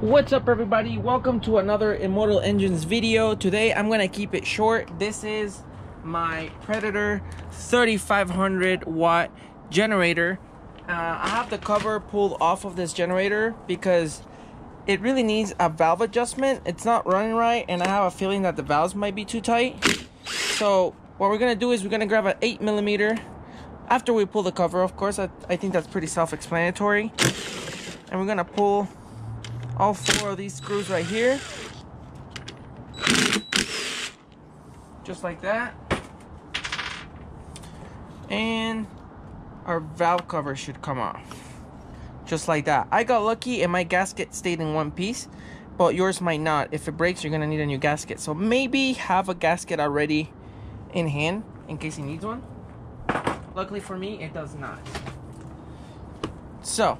What's up everybody? Welcome to another Immortal Engines video. Today I'm gonna keep it short. This is my Predator 3500 watt generator. Uh, I have the cover pulled off of this generator because it really needs a valve adjustment. It's not running right and I have a feeling that the valves might be too tight. So what we're gonna do is we're gonna grab an 8 millimeter after we pull the cover of course I, I think that's pretty self-explanatory and we're gonna pull all four of these screws right here. Just like that. And our valve cover should come off. Just like that. I got lucky and my gasket stayed in one piece but yours might not. If it breaks you're gonna need a new gasket. So maybe have a gasket already in hand in case he needs one. Luckily for me, it does not. So,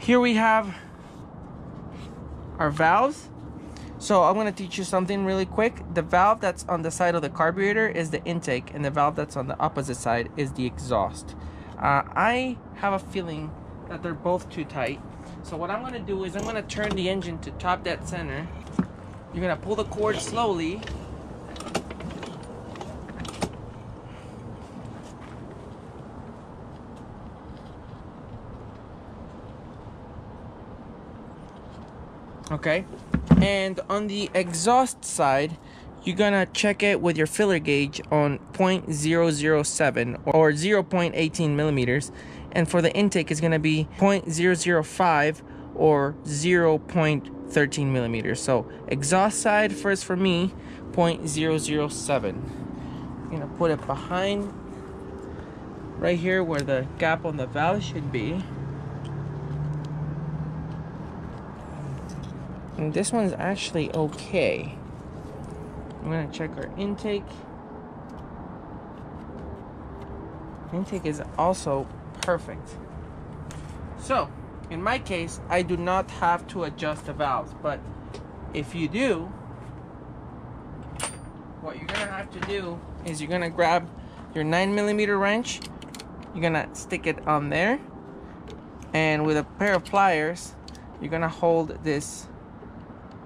here we have our valves. So I'm gonna teach you something really quick. The valve that's on the side of the carburetor is the intake and the valve that's on the opposite side is the exhaust. Uh, I have a feeling that they're both too tight. So what I'm gonna do is I'm gonna turn the engine to top dead center. You're gonna pull the cord slowly okay? And on the exhaust side you're gonna check it with your feeler gauge on 0.007 or 0.18 millimeters. And for the intake is gonna be 0.005 or 0.13 millimeters. So exhaust side first for me 0.007 I'm gonna put it behind right here where the gap on the valve should be And this one's actually okay. I'm gonna check our intake. Intake is also perfect. So, in my case, I do not have to adjust the valves, but if you do, what you're gonna have to do is you're gonna grab your 9 millimeter wrench, you're gonna stick it on there, and with a pair of pliers, you're gonna hold this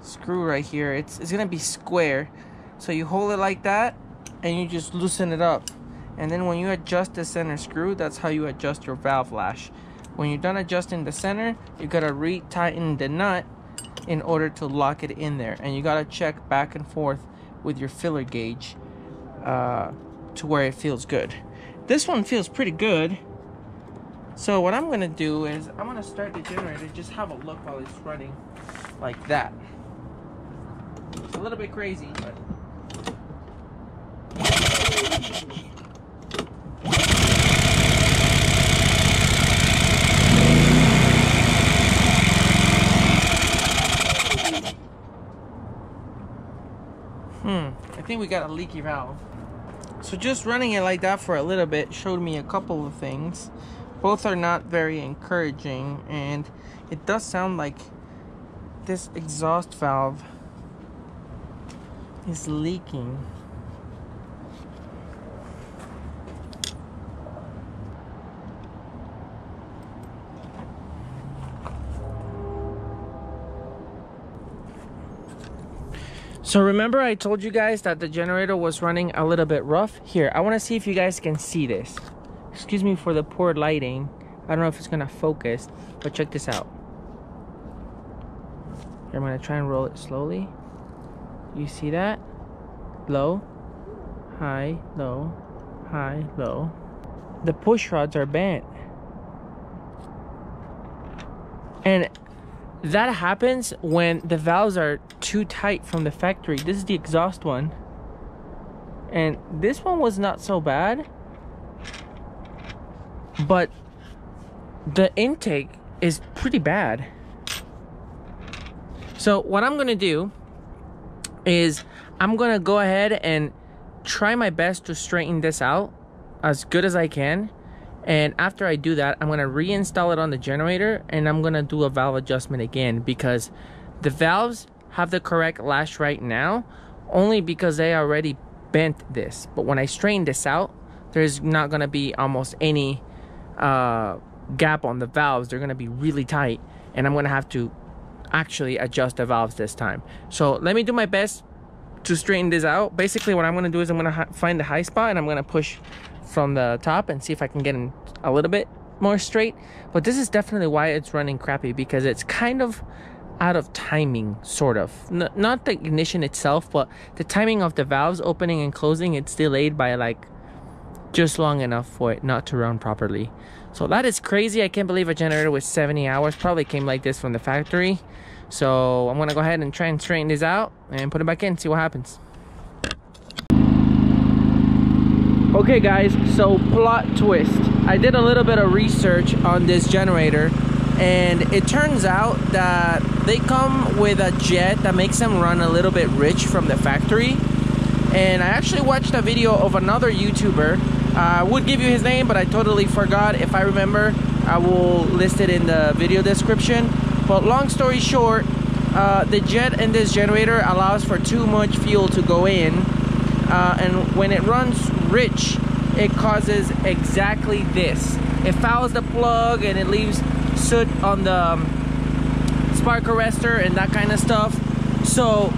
screw right here. It's, it's gonna be square. So you hold it like that and you just loosen it up. And then when you adjust the center screw that's how you adjust your valve lash. When you're done adjusting the center you gotta re-tighten the nut in order to lock it in there. And you gotta check back and forth with your feeler gauge uh, to where it feels good. This one feels pretty good. So what I'm gonna do is I'm gonna start the generator just have a look while it's running like that a little bit crazy, but. Hmm, I think we got a leaky valve. So just running it like that for a little bit showed me a couple of things. Both are not very encouraging and it does sound like this exhaust valve is leaking. So remember I told you guys that the generator was running a little bit rough? Here, I want to see if you guys can see this. Excuse me for the poor lighting. I don't know if it's to focus, but check this out. Here, I'm to try and roll it slowly. You see that? Low, high, low, high, low. The push rods are bent. And that happens when the valves are too tight from the factory. This is the exhaust one. And this one was not so bad. But the intake is pretty bad. So what I'm to do is I'm gonna go ahead and try my best to straighten this out as good as I can. And after I do that I'm gonna reinstall it on the generator and I'm gonna do a valve adjustment again because the valves have the correct lash right now only because they already bent this. But when I straighten this out there's not gonna be almost any uh, gap on the valves. They're gonna be really tight and I'm gonna have to actually adjust the valves this time. So let me do my best to straighten this out. Basically what I'm gonna do is I'm gonna find the high spot and I'm gonna push from the top and see if I can get in a little bit more straight. But this is definitely why it's running crappy because it's kind of out of timing, sort of. N not the ignition itself, but the timing of the valves opening and closing, it's delayed by like just long enough for it not to run properly. So that is crazy. I can't believe a generator with 70 hours probably came like this from the factory. So I'm gonna go ahead and try and straighten this out and put it back in, see what happens. Okay guys, so plot twist. I did a little bit of research on this generator and it turns out that they come with a jet that makes them run a little bit rich from the factory and I actually watched a video of another YouTuber I would give you his name but I totally forgot. If I remember I will list it in the video description. But long story short uh, the jet in this generator allows for too much fuel to go in uh, and when it runs rich it causes exactly this. It fouls the plug and it leaves soot on the um, spark arrestor and that kind of stuff. So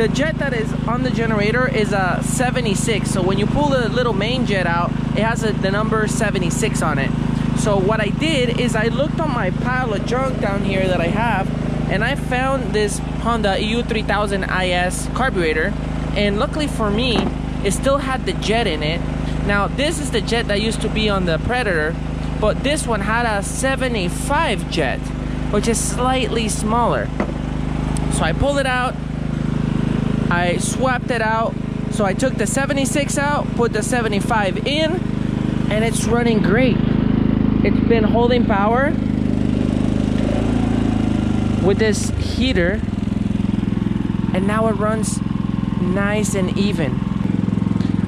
the jet that is on the generator is a 76. So when you pull the little main jet out, it has a, the number 76 on it. So what I did is I looked on my pile of junk down here that I have and I found this Honda EU3000 IS carburetor and luckily for me it still had the jet in it now this is the jet that used to be on the Predator but this one had a 75 jet which is slightly smaller so I pulled it out I swapped it out. So I took the 76 out put the 75 in and it's running great. It's been holding power with this heater and now it runs nice and even.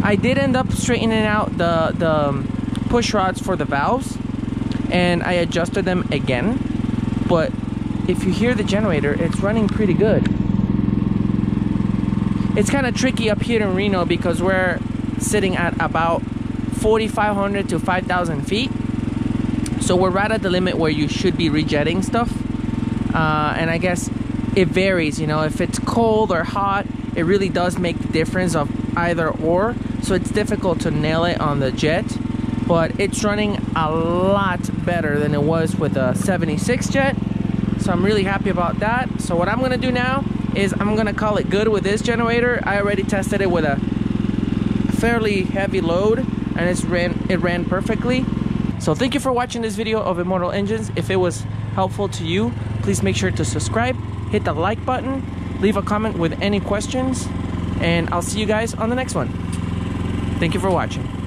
I did end up straightening out the the um, push rods for the valves and I adjusted them again. But if you hear the generator it's running pretty good it's kind of tricky up here in Reno because we're sitting at about 4,500 to 5,000 feet. So we're right at the limit where you should be rejetting stuff. Uh, and I guess it varies you know if it's cold or hot it really does make the difference of either or. So it's difficult to nail it on the jet but it's running a lot better than it was with a 76 jet. So I'm really happy about that. So what I'm gonna do now is I'm gonna call it good with this generator. I already tested it with a fairly heavy load and it's ran it ran perfectly. So thank you for watching this video of Immortal Engines. If it was helpful to you please make sure to subscribe hit the like button leave a comment with any questions and I'll see you guys on the next one. Thank you for watching